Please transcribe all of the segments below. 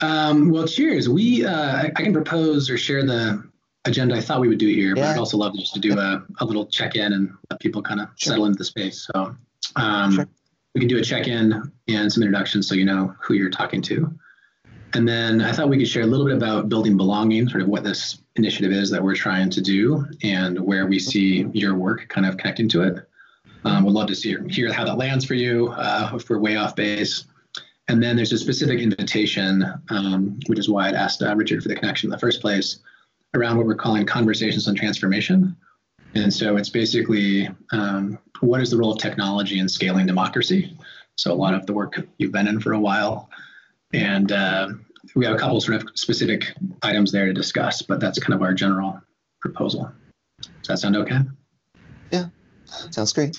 Um, well, cheers. We uh, I can propose or share the agenda I thought we would do here, but yeah. I'd also love just to do a, a little check in and let people kind of sure. settle into the space. So um, sure. we can do a check in and some introductions so you know who you're talking to. And then I thought we could share a little bit about building belonging, sort of what this initiative is that we're trying to do and where we see your work kind of connecting to it. Um, would love to see hear how that lands for you uh, if we're way off base. And then there's a specific invitation, um, which is why I'd asked uh, Richard for the connection in the first place, around what we're calling conversations on transformation. And so it's basically um, what is the role of technology in scaling democracy? So a lot of the work you've been in for a while. And uh, we have a couple sort of specific items there to discuss, but that's kind of our general proposal. Does that sound okay? Yeah, sounds great.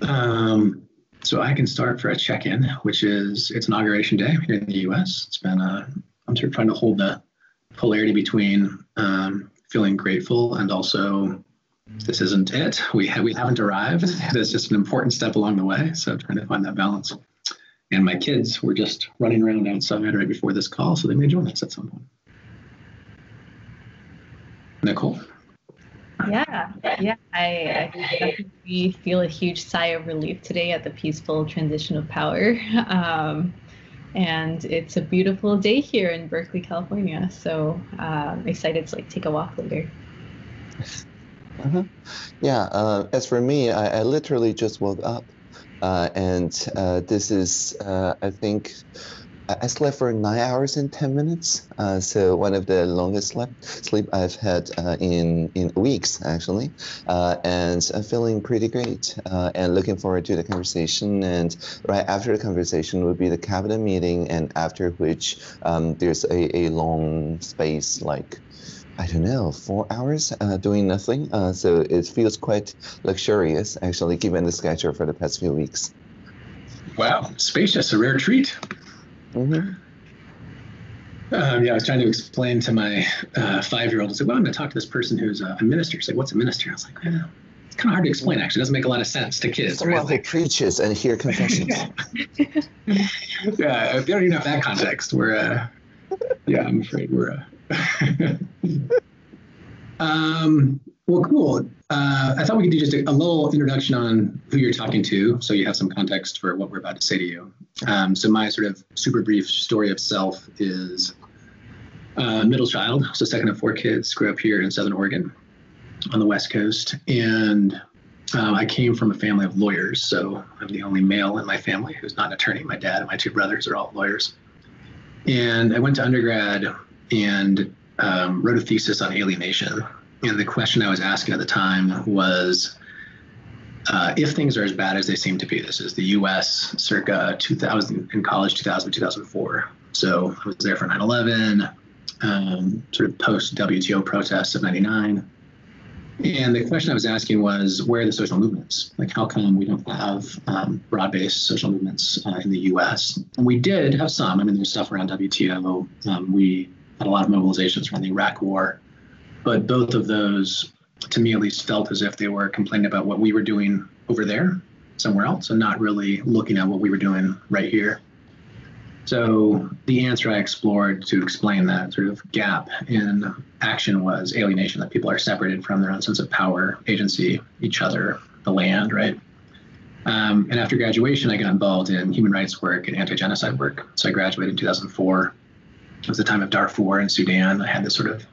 Um, so I can start for a check-in, which is it's inauguration day here in the U.S. It's been uh, I'm sort of trying to hold the polarity between um, feeling grateful and also this isn't it. We ha- we haven't arrived. It's just an important step along the way. So trying to find that balance. And my kids were just running around outside right before this call, so they may join us at some point. Nicole. Yeah, yeah, I, I feel a huge sigh of relief today at the peaceful transition of power. Um, and it's a beautiful day here in Berkeley, California. So uh, excited to like take a walk later. Uh-huh. Yeah. Uh, as for me, I, I, literally just woke up, uh, and uh, this is, uh, I think, I slept for nine hours and ten minutes. Uh, so one of the longest sleep sleep I've had uh, in in weeks actually, uh, and I'm feeling pretty great. Uh, and looking forward to the conversation. And right after the conversation will be the cabinet meeting, and after which um, there's a, a long space like. I don't know, four hours uh, doing nothing. Uh, so it feels quite luxurious, actually, given the schedule for the past few weeks. Wow, spacious, a rare treat. Mm-hmm. Um, yeah, I was trying to explain to my uh, five-year-old. I said, "Well, I'm going to talk to this person who's a, minister." She's like, "What's a minister?" I was like, well, "It's kind of hard to explain. Actually, it doesn't make a lot of sense to kids." Someone right? who like, preaches and hear confessions. yeah, they don't even have that context. We're, uh, yeah, I'm afraid we're. Uh, um, well, cool. Uh, I thought we could do just a, a, little introduction on who you're talking to, so you have some context for what we're about to say to you. Um, so my sort of super brief story of self is uh, middle child, so second of four kids. Grew up here in Southern Oregon, on the West Coast, and uh, I came from a family of lawyers. So I'm the only male in my family who's not an attorney. My dad and my two brothers are all lawyers. And I went to undergrad and um, wrote a thesis on alienation and the question I was asking at the time was uh, if things are as bad as they seem to be, this is the US circa 2000 in college, 2000, 2004. So I was there for 9 11, um, sort of post WTO protests of 99. And the question I was asking was where are the social movements? Like, how come we don't have um, broad based social movements uh, in the US? And we did have some. I mean, there's stuff around WTO. Um, we had a lot of mobilizations around the Iraq War. But both of those, to me at least, felt as if they were complaining about what we were doing over there, somewhere else, and not really looking at what we were doing right here. So the answer I explored to explain that sort of gap in action was alienation, that people are separated from their own sense of power, agency, each other, the land, right? Um, and after graduation, I got involved in human rights work and anti-genocide work. So I graduated in 2004. It was the time of Darfur and Sudan. I had this sort of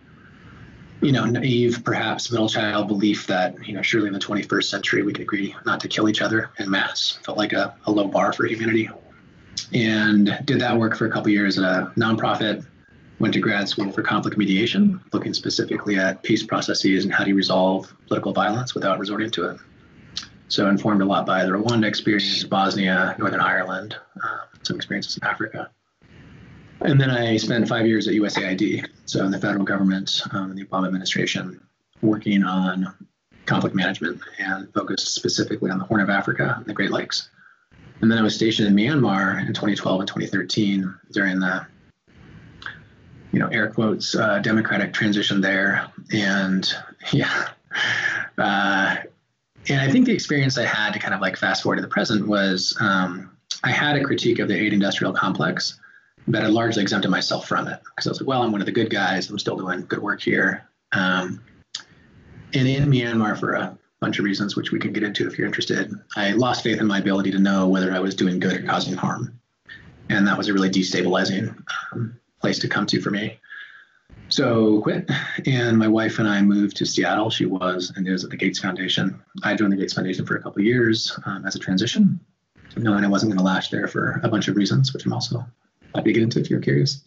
you know, naive, perhaps middle child belief that, you know, surely in the 21st century we could agree not to kill each other in mass. Felt like a, a low bar for humanity. And did that work for a couple years at a nonprofit. Went to grad school for conflict mediation, looking specifically at peace processes and how do you resolve political violence without resorting to it. So informed a lot by the Rwanda experience, Bosnia, Northern Ireland, uh, some experiences in Africa. And then I spent five years at USAID, so in the federal government, um, in the Obama administration, working on conflict management and focused specifically on the Horn of Africa and the Great Lakes. And then I was stationed in Myanmar in 2012 and 2013 during the, you know, air quotes, uh, democratic transition there. And yeah, uh, and I think the experience I had to kind of like fast forward to the present was um, I had a critique of the aid industrial complex but I largely exempted myself from it because I was like, well, I'm one of the good guys. I'm still doing good work here. Um, and in Myanmar, for a bunch of reasons, which we can get into if you're interested, I lost faith in my ability to know whether I was doing good or causing harm. And that was a really destabilizing um, place to come to for me. So quit, and my wife and I moved to Seattle. She was and is at the Gates Foundation. I joined the Gates Foundation for a couple years um, as a transition, knowing I wasn't going to last there for a bunch of reasons, which I'm also to get into if you're curious.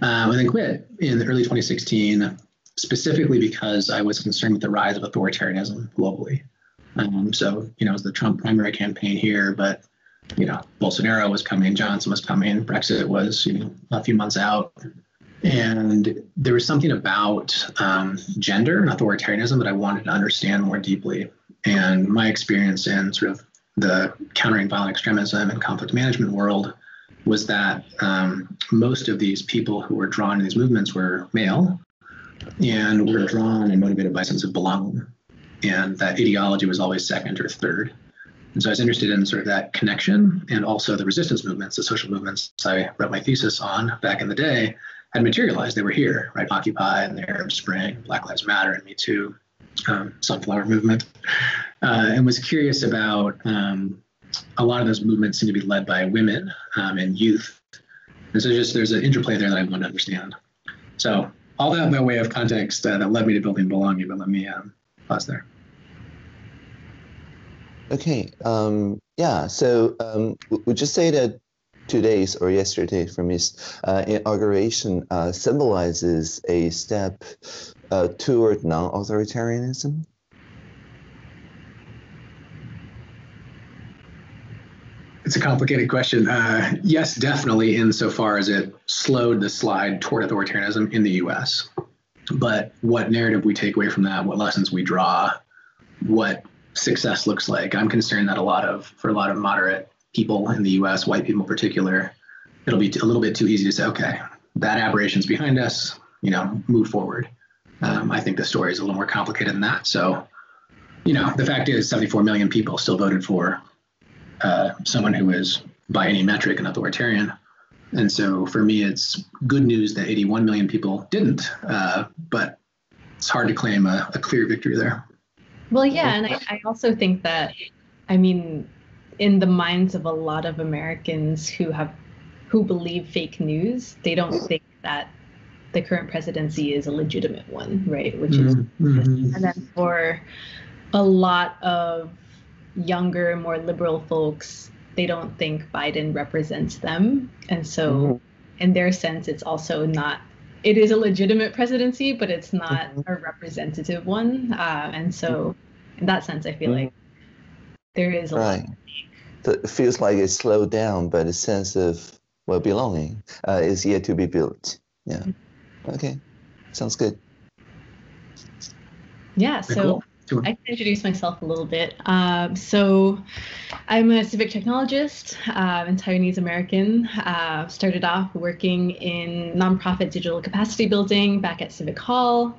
Um, and then quit in the early 2016, specifically because I was concerned with the rise of authoritarianism globally. Um, so, you know, it was the Trump primary campaign here, but, you know, Bolsonaro was coming, Johnson was coming, Brexit was, you know, a few months out. And there was something about um, gender and authoritarianism that I wanted to understand more deeply. And my experience in sort of the countering violent extremism and conflict management world was that um, most of these people who were drawn to these movements were male and were drawn and motivated by a sense of belonging. And that ideology was always second or third. And so I was interested in sort of that connection and also the resistance movements, the social movements I wrote my thesis on back in the day had materialized. They were here, right? Occupy and the Arab Spring, Black Lives Matter, and Me Too, um, Sunflower Movement, uh, and was curious about um, a lot of those movements seem to be led by women um, and youth. And so just there's an interplay there that I want to understand. So all that by way of context uh, that led me to building belonging, but let me um, pause there. Okay. Um, yeah. So um, would you say that today's or yesterday from his uh, inauguration uh, symbolizes a step uh, toward non-authoritarianism? It's a complicated question. Uh, yes, definitely, insofar as it slowed the slide toward authoritarianism in the US. But what narrative we take away from that, what lessons we draw, what success looks like, I'm concerned that a lot of, for a lot of moderate people in the US, white people in particular, it'll be a little bit too easy to say, okay, that aberration's behind us, you know, move forward. Um, I think the story is a little more complicated than that. So, you know, the fact is 74 million people still voted for uh, someone who is by any metric an authoritarian. And so for me, it's good news that 81 million people didn't, uh, but it's hard to claim a, a, clear victory there. Well, yeah, and I, I also think that, I mean, in the minds of a lot of Americans who have who believe fake news, they don't think that the current presidency is a legitimate one, right? Which is, mm-hmm. and then for a lot of younger, more liberal folks, they don't think Biden represents them. And so, mm-hmm. in their sense, it's also not, it is a legitimate presidency, but it's not mm-hmm. a representative one. Uh, and so, in that sense, I feel mm-hmm. like there is a right. lot. It feels like it's slowed down, but a sense of well belonging uh, is yet to be built. Yeah. Mm-hmm. Okay. Sounds good. Yeah. So. Cool. Sure. I can introduce myself a little bit. Um, so, I'm a civic technologist uh, and Taiwanese American. Uh, started off working in nonprofit digital capacity building back at Civic Hall,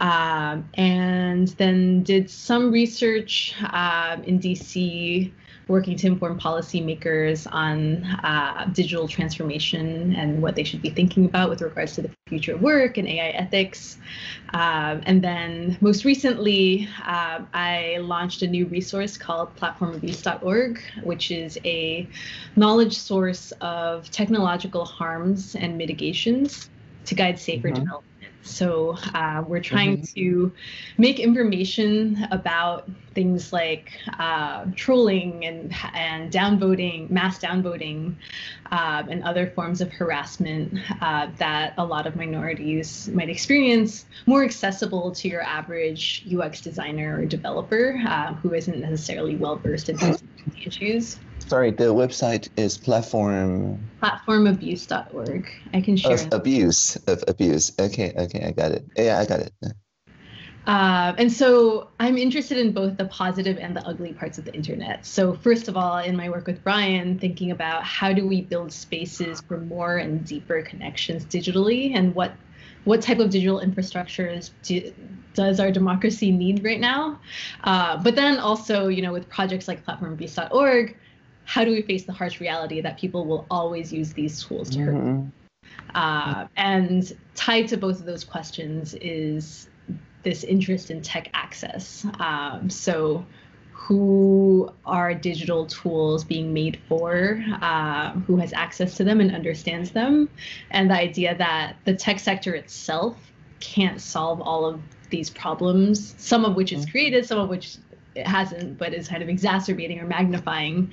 um, and then did some research uh, in DC working to inform policymakers on uh, digital transformation and what they should be thinking about with regards to the future of work and AI ethics. Um, and then most recently, uh, I launched a new resource called platformabuse.org, which is a knowledge source of technological harms and mitigations to guide safer mm-hmm. development so uh, we're trying mm-hmm. to make information about things like uh, trolling and and downvoting, mass downvoting, uh, and other forms of harassment uh, that a lot of minorities might experience more accessible to your average UX designer or developer uh, who isn't necessarily well versed in these issues. Sorry, the website is platform. Platformabuse.org. I can share. Of abuse of abuse. Okay, okay, I got it. Yeah, I got it. Uh, and so I'm interested in both the positive and the ugly parts of the internet. So first of all, in my work with Brian, thinking about how do we build spaces for more and deeper connections digitally, and what what type of digital infrastructures do, does our democracy need right now? Uh, but then also, you know, with projects like platformabuse.org, how do we face the harsh reality that people will always use these tools to hurt? Mm-hmm. Uh, and tied to both of those questions is this interest in tech access. Um, so, who are digital tools being made for? Uh, who has access to them and understands them? And the idea that the tech sector itself can't solve all of these problems, some of which is mm-hmm. created, some of which it hasn't, but is kind of exacerbating or magnifying.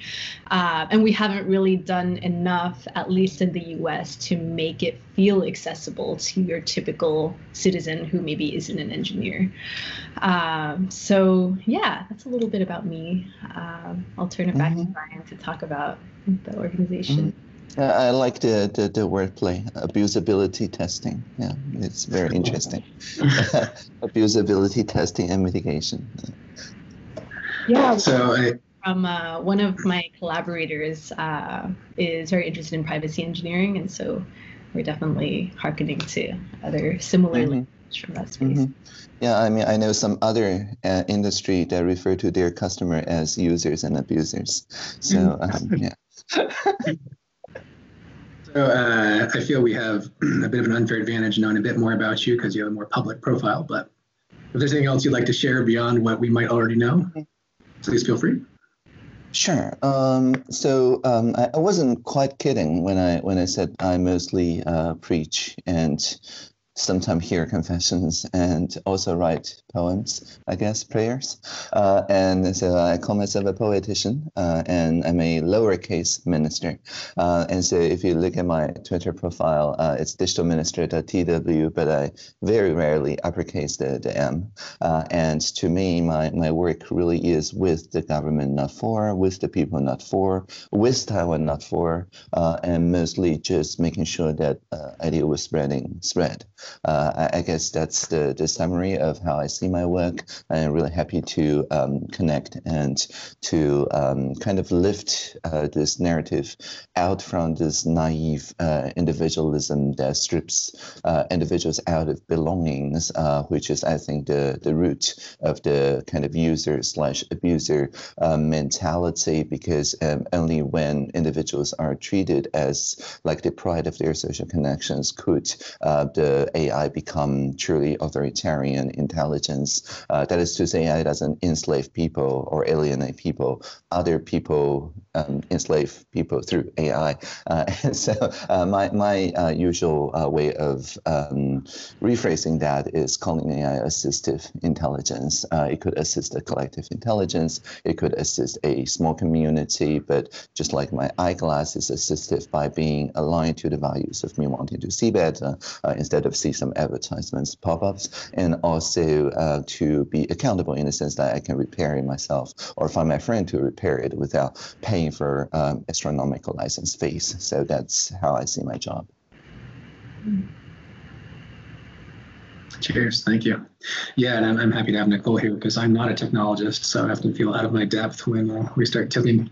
Uh, and we haven't really done enough, at least in the US, to make it feel accessible to your typical citizen who maybe isn't an engineer. Um, so, yeah, that's a little bit about me. Um, I'll turn it back mm-hmm. to Brian to talk about the organization. Mm-hmm. I like the, the, the wordplay, abusability testing. Yeah, it's very interesting. abusability testing and mitigation. Yeah. So I, from uh, one of my collaborators uh, is very interested in privacy engineering, and so we're definitely harkening to other similar mm-hmm. from that space. Mm-hmm. Yeah, I mean, I know some other uh, industry that refer to their customer as users and abusers. So mm-hmm. um, yeah. So uh, I feel we have a bit of an unfair advantage knowing a bit more about you because you have a more public profile. But if there's anything else you'd like to share beyond what we might already know, mm-hmm. Please feel free. Sure. Um, so um, I, I, wasn't quite kidding when I when I said I mostly uh, preach and sometimes hear confessions and also write poems, I guess, prayers. Uh, and so I call myself a poetician uh, and I'm a lowercase minister. Uh, and so if you look at my Twitter profile, uh, it's digitalminister.tw, but I very rarely uppercase the, the M. Uh, and to me, my, my work really is with the government, not for, with the people, not for, with Taiwan, not for, uh, and mostly just making sure that idea was spreading, spread. Uh, I, I, guess that's the, the summary of how I see my work. I'm really happy to um, connect and to um, kind of lift uh, this narrative out from this naive uh, individualism that strips uh, individuals out of belongings, uh, which is, I think, the, the root of the kind of user slash abuser uh, mentality, because um, only when individuals are treated as like the pride of their social connections could the AI become truly authoritarian intelligence. Uh, that is to say, AI doesn't enslave people or alienate people. Other people um, enslave people through AI. Uh, and so uh, my, my uh, usual uh, way of um, rephrasing that is calling AI assistive intelligence. It could assist a collective intelligence. It could assist a small community, but just like my eyeglass is assistive by being aligned to the values of me wanting to see better instead of see some advertisements, pop-ups, and also uh, to be accountable in the sense that I can repair it myself or find my friend to repair it without paying for um, astronomical license fees. So that's how I see my job. Cheers. Thank you. Yeah, and I'm, I'm happy to have Nicole here because I'm not a technologist, so I often feel out of my depth when uh, we start tilting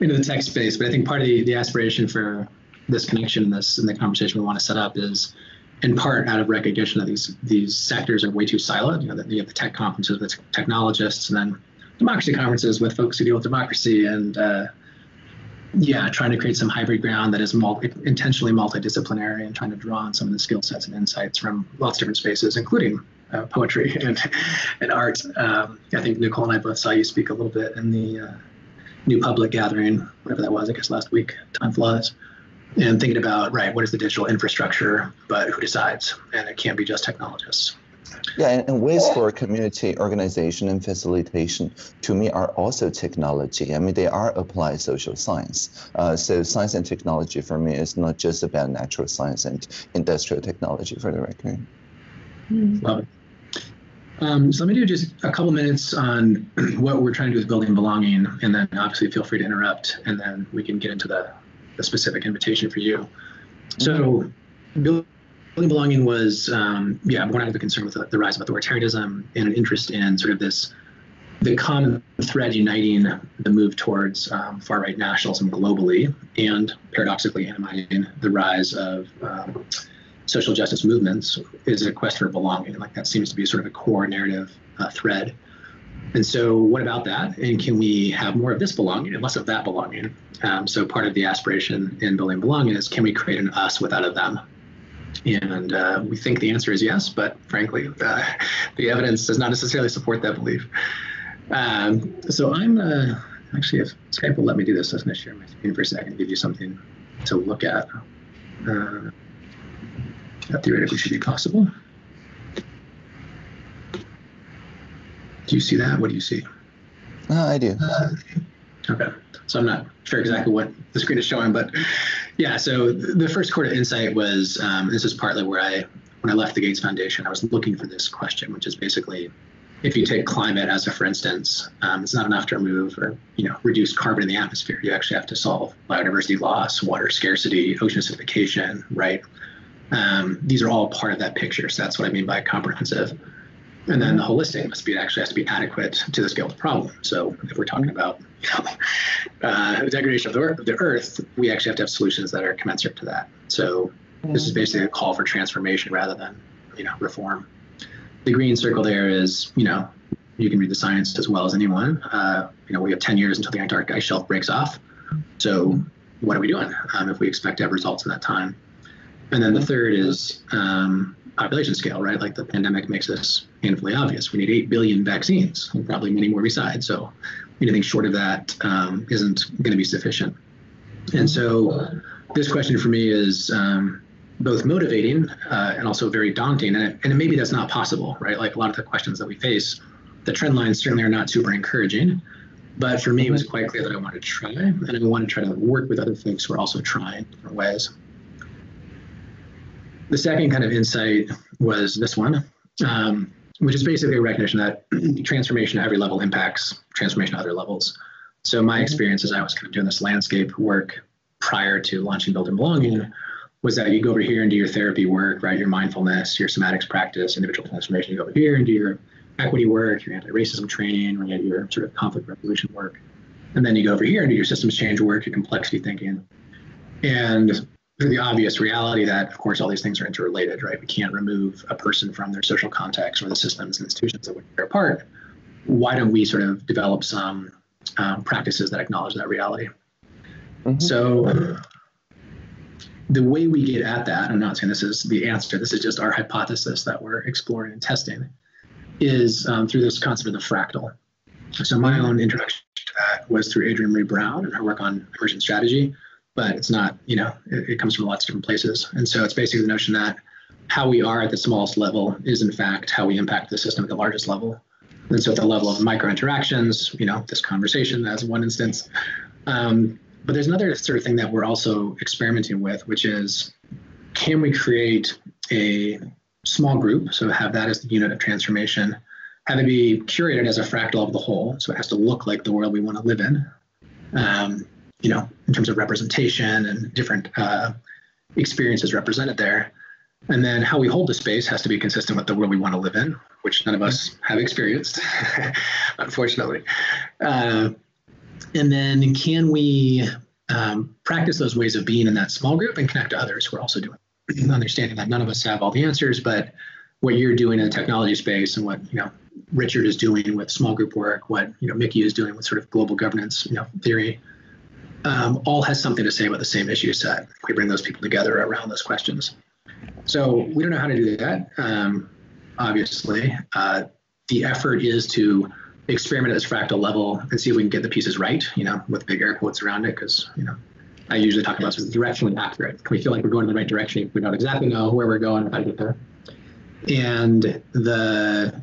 into the tech space. But I think part of the, the aspiration for this connection, this and the conversation we want to set up is in part out of recognition that these these sectors are way too siloed. You know, that you have the tech conferences with technologists, and then democracy conferences with folks who deal with democracy, and uh, yeah, trying to create some hybrid ground that is multi- intentionally multidisciplinary and trying to draw on some of the skill sets and insights from lots of different spaces, including uh, poetry and and art. Um, I think Nicole and I both saw you speak a little bit in the uh, New Public Gathering, whatever that was, I guess last week. Time flies and thinking about right what is the digital infrastructure but who decides? And it can't be just technologists. Yeah and, and ways for community organization and facilitation to me are also technology. I mean they are applied social science. Uh, so science and technology for me is not just about natural science and industrial technology for the record. Mm-hmm. love it. Um, so let me do just a couple minutes on what we're trying to do with building belonging, and then obviously feel free to interrupt, and then we can get into the a specific invitation for you. So, building belonging was, um, yeah, born out of a concern with the, the, rise of authoritarianism and an interest in sort of this, the common thread uniting the move towards um, far right nationalism globally, and paradoxically animating the rise of um, social justice movements is a quest for belonging. Like that seems to be sort of a core narrative uh, thread. And so, what about that? And can we have more of this belonging and less of that belonging? Um, so, part of the aspiration in building belonging is can we create an us without a them? And uh, we think the answer is yes, but frankly, uh, the evidence does not necessarily support that belief. Um, so, I'm uh, actually, if Skype will let me do this, I'm going to share my screen for a second, give you something to look at. Uh, that theoretically should be possible. Do you see that? What do you see? Oh, I do. Okay. So I'm not sure exactly what the screen is showing, but yeah. So the first core to insight was um, this is partly where I, when I left the Gates Foundation, I was looking for this question, which is basically, if you take climate as a for instance, um, it's not enough to remove or you know reduce carbon in the atmosphere. You actually have to solve biodiversity loss, water scarcity, ocean acidification, right? Um, these are all part of that picture. So that's what I mean by comprehensive. And then the holistic must be actually has to be adequate to the scale of the problem. So if we're talking about uh, degradation of the, earth, the earth, we actually have to have solutions that are commensurate to that. So this is basically a call for transformation rather than you know reform. The green circle there is you know you can read the science as well as anyone. Uh, you know we have 10 years until the Antarctic ice shelf breaks off. So what are we doing um, if we expect to have results in that time? And then the third is um, population scale, right? Like the pandemic makes this painfully obvious. We need 8 billion vaccines and probably many more besides. So anything short of that um, not going to be sufficient. And so this question for me is um, both motivating uh, and also very daunting. And, and maybe that's not possible, right? Like a lot of the questions that we face, the trend lines certainly are not super encouraging. But for me, it was quite clear that I wanted to try, and I wanted to try to work with other folks who are also trying different ways. The second kind of insight was this one, um, which is basically a recognition that transformation at every level impacts transformation at other levels. So my mm-hmm. experience as I was kind of doing this landscape work prior to launching Building Belonging was that you go over here and do your therapy work, right? Your mindfulness, your somatics practice, individual transformation. You go over here and do your equity work, your anti-racism training, or your sort of conflict resolution work. And then you go over here and do your systems change work, your complexity thinking. And the obvious reality that, of course, all these things are interrelated, right? We can't remove a person from their social context or the systems and institutions that they're part. Why don't we sort of develop some um, practices that acknowledge that reality? Mm-hmm. So, the way we get at that, I'm not saying this is the answer, this is just our hypothesis that we're exploring and testing, is um, through this concept of the fractal. So, my own introduction to that was through Adrienne Maree Brown and her work on emergent strategy but it's not, you know, it, it comes from lots of different places. And so it's basically the notion that how we are at the smallest level is in fact how we impact the system at the largest level. And so at the level of micro interactions, you know, this conversation as one instance. Um, but there's another sort of thing that we're also experimenting with, which is can we create a small group, so have that as the unit of transformation, have it be curated as a fractal of the whole, so it has to look like the world we want to live in. Um, you know, in terms of representation and different uh, experiences represented there. And then how we hold the space has to be consistent with the world we want to live in, which none of us have experienced, unfortunately. Uh, and then can we um, practice those ways of being in that small group and connect to others who are also doing? Understanding that none of us have all the answers, but what you're doing in the technology space and what you know Richard is doing with small group work, what you know Miki is doing with sort of global governance, you know, theory, um, all has something to say about the same issue set. We bring those people together around those questions. So we don't know how to do that. Um, obviously, uh, the effort is to experiment at this fractal level and see if we can get the pieces right. You know, with big air quotes around it, because you know, I usually talk about directionally accurate. Can we feel like we're going in the right direction if we don't exactly know where we're going, how to get there? And the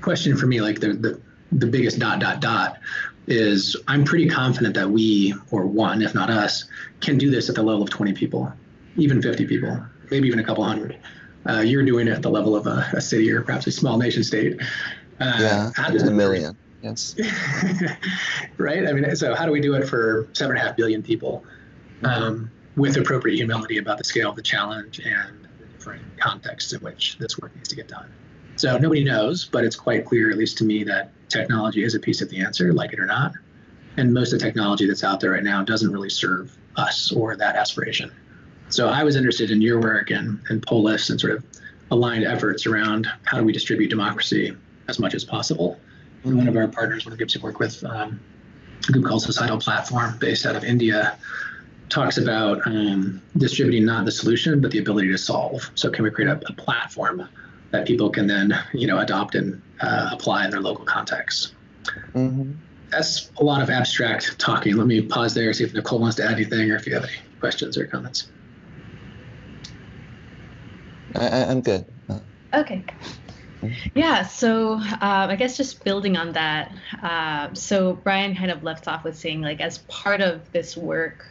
question for me, like the the the biggest dot dot dot is I'm pretty confident that we, or one, if not us, can do this at the level of 20 people, even 50 people, maybe even a couple hundred. Uh, you're doing it at the level of a, a, city or perhaps a small nation state. Uh, yeah, just a million. Yes. right. I mean, so how do we do it for seven and a half billion people um, with appropriate humility about the scale of the challenge and the different contexts in which this work needs to get done? So nobody knows, but it's quite clear, at least to me, that technology is a piece of the answer, like it or not. And most of the technology that's out there right now doesn't really serve us or that aspiration. So I was interested in your work and, and Polis and sort of aligned efforts around how do we distribute democracy as much as possible And one of our partners, one of the groups we work with, um, a group called Societal Platform, based out of India, talks about um, distributing not the solution, but the ability to solve. So, can we create a, a platform that people can then, you know, adopt and uh, apply in their local context? Mm-hmm. That's a lot of abstract talking. Let me pause there, see if Nicole wants to add anything, or if you have any questions or comments. I, am good. Okay. Yeah, so uh, I guess just building on that. Uh, so Brian kind of left off with saying, like, as part of this work,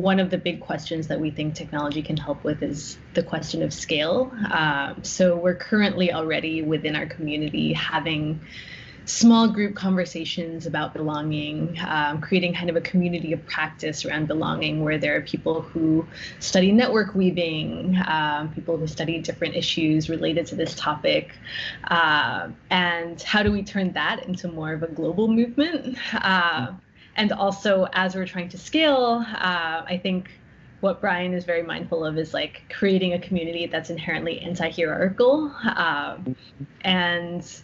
one of the big questions that we think technology can help with is the question of scale. Um, so we're currently already within our community having small group conversations about belonging, um, creating kind of a community of practice around belonging where there are people who study network weaving, um, people who study different issues related to this topic. Uh, and how do we turn that into more of a global movement? Uh, and also, as we're trying to scale, uh, I think what Brian is very mindful of is like creating a community that's inherently anti-hierarchical um, and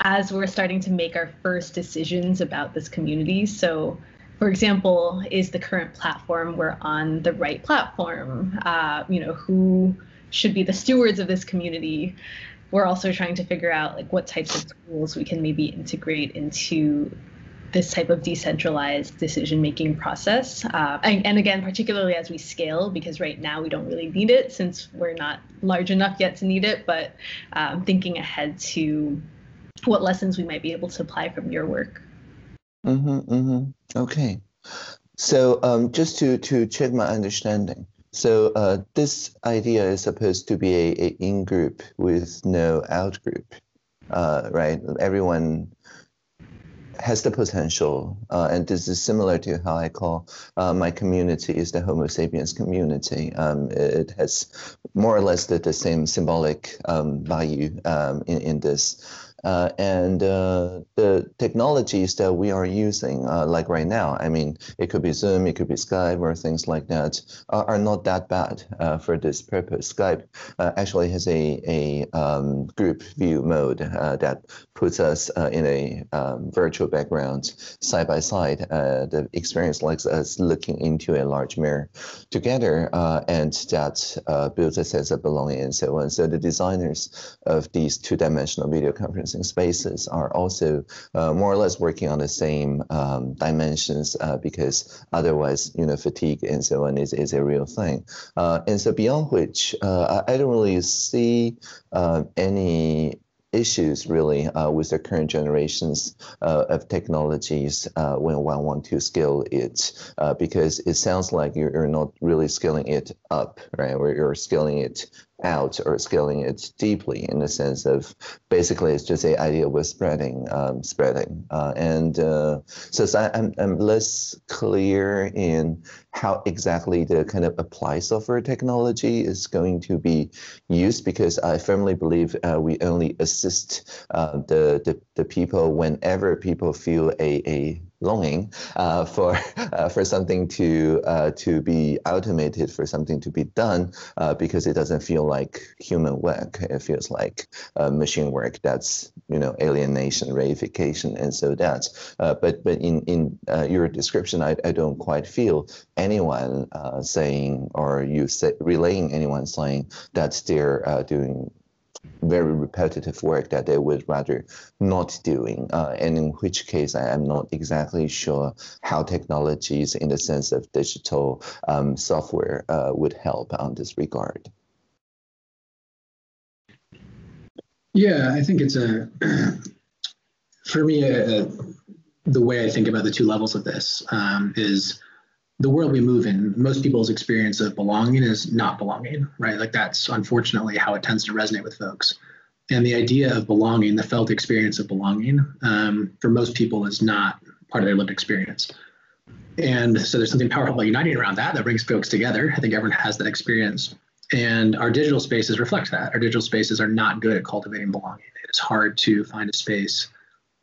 as we're starting to make our first decisions about this community. So, for example, is the current platform we're on the right platform? Uh, you know, who should be the stewards of this community? We're also trying to figure out like what types of tools we can maybe integrate into this type of decentralized decision making process. Uh, and, and, again, particularly as we scale, because right now we don't really need it since we're not large enough yet to need it, but um, thinking ahead to what lessons we might be able to apply from your work. Mm-hmm, mm-hmm. Okay. So um, just to, to check my understanding, so uh, this idea is supposed to be a, a in-group with no out-group, uh, right? Everyone has the potential, uh, and this is similar to how I call uh, my community is the Homo sapiens community. Um, it has more or less the, the same symbolic um, value um, in, in this. Uh, and uh, the technologies that we are using, uh, like right now, I mean, it could be Zoom, it could be Skype, or things like that, are, are not that bad uh, for this purpose. Skype uh, actually has a, a um, group view mode uh, that puts us in a um, virtual background side by side. the experience like us looking into a large mirror together, and that builds a sense of belonging and so on. So the designers of these two-dimensional video conferences spaces are also uh, more or less working on the same um, dimensions uh, because otherwise, you know, fatigue and so on is, is a real thing. Uh, and so beyond which, uh, I, don't really see uh, any issues really uh, with the current generations uh, of technologies uh, when one want to scale it because it sounds like you're, not really scaling it up right or you're scaling it out or scaling it deeply in the sense of basically it's just the idea with spreading um, spreading uh, and uh, so, so I'm, I'm less clear in how exactly the kind of applied software technology is going to be used because I firmly believe uh, we only assist uh, the, the, the people whenever people feel a, a longing uh, for uh, for something to uh, to be automated, for something to be done, uh, because it doesn't feel like human work. It feels like uh, machine work. That's you know alienation, reification, and so that's. Uh, but but in in your description, I, I don't quite feel anyone saying or you say, relaying anyone saying that they're doing very repetitive work that they would rather not doing, uh, and in which case I am not exactly sure how technologies in the sense of digital um, software uh, would help on this regard. Yeah, I think it's a, for me, a, a, the way I think about the two levels of this um, is the world we move in, most people's experience of belonging is not belonging, right? Like that's unfortunately how it tends to resonate with folks. And the idea of belonging, the felt experience of belonging, um, for most people is not part of their lived experience. And so there's something powerful about uniting around that that brings folks together. I think everyone has that experience. And our digital spaces reflect that. Our digital spaces are not good at cultivating belonging. It is hard to find a space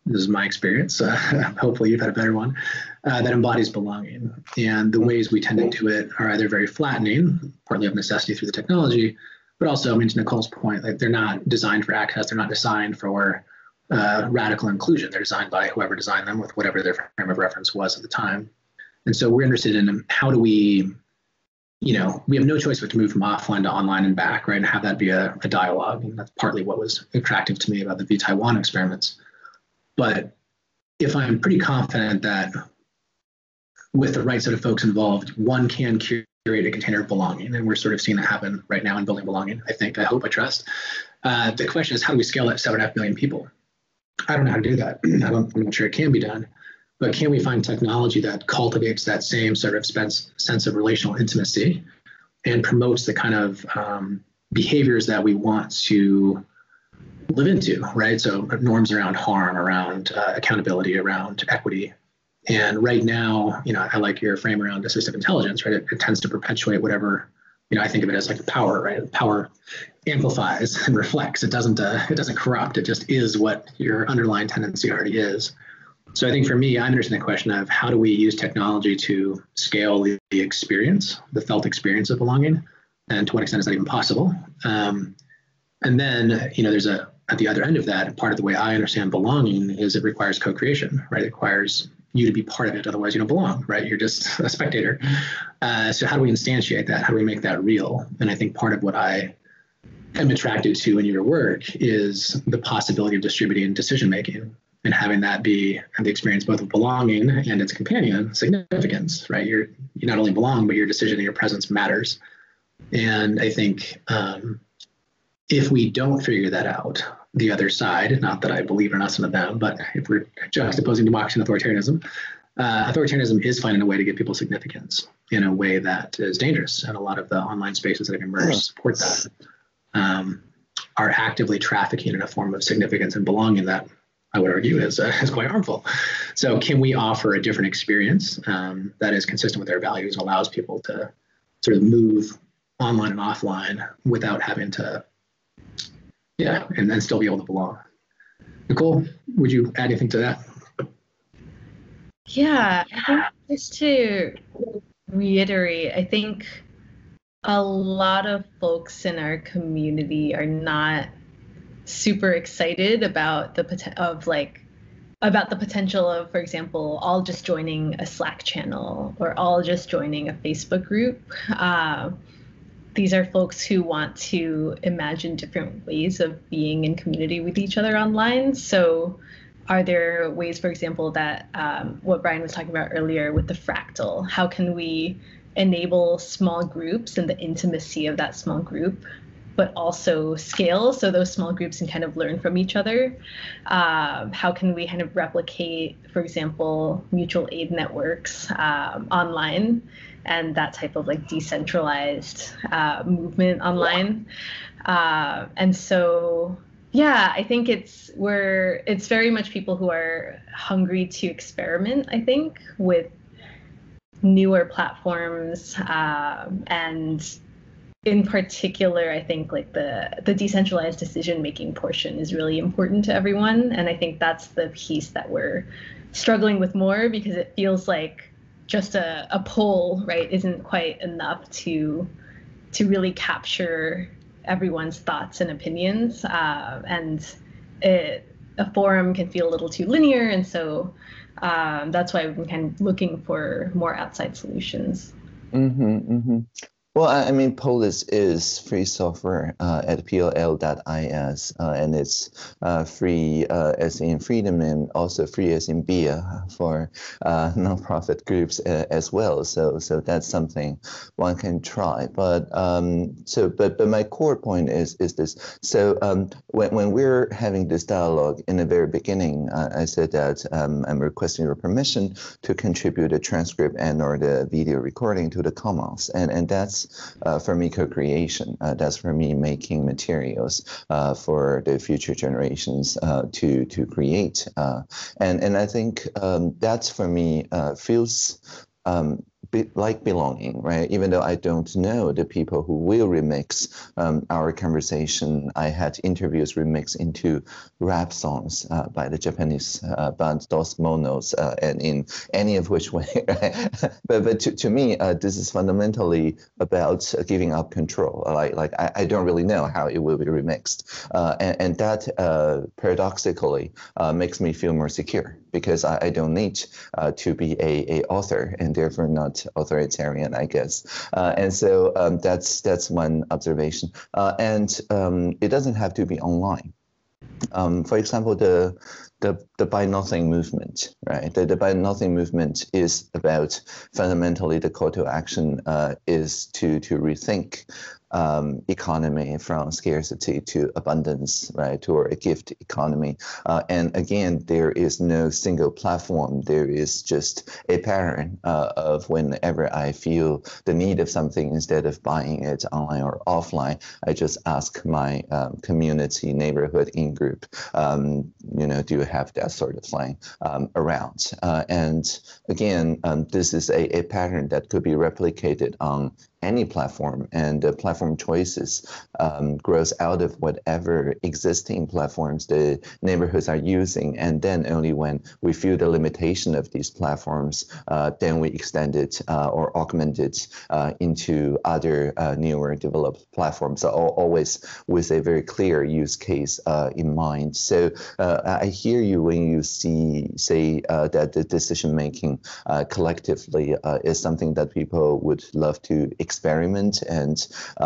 this is my experience. Uh, hopefully, you've had a better one uh, that embodies belonging. And the ways we tend to do it are either very flattening, partly of necessity through the technology, but also, I mean, to Nicole's point, like they're not designed for access. They're not designed for uh, radical inclusion. They're designed by whoever designed them with whatever their frame of reference was at the time. And so we're interested in how do we, you know, we have no choice but to move from offline to online and back, right? And have that be a, a dialogue. And that's partly what was attractive to me about the vTaiwan experiments. But if I'm pretty confident that with the right set of folks involved, one can curate a container of belonging. And we're sort of seeing that happen right now in building belonging, I think, I hope, I trust. Uh, the question is, how do we scale that seven and a half million people? I don't know how to do that. I I'm not sure it can be done. But can we find technology that cultivates that same sort of sense of relational intimacy and promotes the kind of um, behaviors that we want to live into, right? So norms around harm, around uh, accountability, around equity. And right now, you know, I like your frame around assistive intelligence, right? It, it tends to perpetuate whatever, you know, I think of it as like power, right? Power amplifies and reflects. It doesn't uh, it doesn't corrupt. It just is what your underlying tendency already is. So I think for me, I understand the question of how do we use technology to scale the, the experience, the felt experience of belonging, and to what extent is that even possible? Um, and then you know, there's a at the other end of that, part of the way I understand belonging is it requires co-creation, right? It requires you to be part of it. Otherwise, you don't belong, right? You're just a spectator. Uh, so how do we instantiate that? How do we make that real? And I think part of what I am attracted to in your work is the possibility of distributing decision making and having that be the experience both of belonging and its companion significance right you're you not only belong but your decision and your presence matters and i think um, if we don't figure that out the other side not that i believe in us and them but if we're juxtaposing democracy and authoritarianism uh, authoritarianism is finding a way to give people significance in a way that is dangerous and a lot of the online spaces that have emerged support that um, are actively trafficking in a form of significance and belonging that I would argue is, uh, is quite harmful. So, can we offer a different experience um, that is consistent with our values and allows people to sort of move online and offline without having to, yeah, and then still be able to belong? Nicole, would you add anything to that? Yeah, I think just to reiterate, I think a lot of folks in our community are not super excited about the pot- of like about the potential of for example all just joining a slack channel or all just joining a facebook group uh, these are folks who want to imagine different ways of being in community with each other online. So are there ways for example that um, what brian was talking about earlier with the fractal how can we enable small groups and the intimacy of that small group but also scale so those small groups can kind of learn from each other? Um, how can we kind of replicate for example mutual aid networks um, online and that type of like decentralized uh, movement online. Uh, and so yeah i think it's we're it's very much people who are hungry to experiment i think with newer platforms um, and in particular i think like the the decentralized decision making portion is really important to everyone. And i think that's the piece that we're struggling with more because it feels like just a, a poll right isn't quite enough to to really capture everyone's thoughts and opinions uh, and it, a forum can feel a little too linear and so um, that's why been kind of looking for more outside solutions. Mm-hmm, mm-hmm. Well, I mean, Polis is free software uh, at pol.is, uh, and it's uh, free uh, as in freedom and also free as in beer for uh, nonprofit groups uh, as well. So, so that's something one can try. But um, so, but but my core point is is this. So um, when when we're having this dialogue in the very beginning, I said that um, I'm requesting your permission to contribute a transcript and or the video recording to the Commons, and and that's uh, for me co-creation. Uh, that's for me making materials uh, for the future generations to to create. And and I think um, that's for me feels um, like belonging, right? Even though I don't know the people who will remix um, our conversation, I had interviews remixed into rap songs uh, by the Japanese uh, band Dos Monos, uh, and in any of which way. but but to, to me, uh, this is fundamentally about giving up control. Like like I, I don't really know how it will be remixed, uh, and, and that uh, paradoxically makes me feel more secure because I, I don't need to be a, a author and therefore not authoritarian, I guess. Uh, and so um, that's that's one observation. Uh, and um, it doesn't have to be online. Um, for example, the the the buy nothing movement, right? The, the buy nothing movement is about fundamentally the call to action uh, is to to rethink um, economy from scarcity to abundance, right, or a gift economy. Uh, and again, there is no single platform. There is just a pattern uh, of whenever I feel the need of something, instead of buying it online or offline, I just ask my um, community, neighborhood, in group, um, you know, do you have that sort of thing um, around? Uh, and again, um, this is a, a pattern that could be replicated on any platform and the platform choices um, grows out of whatever existing platforms the neighborhoods are using. And then only when we feel the limitation of these platforms uh, then we extend it uh, or augment it uh, into other uh, newer developed platforms so always with a very clear use case uh, in mind. So I hear you when you see say that the decision making collectively is something that people would love to experiment and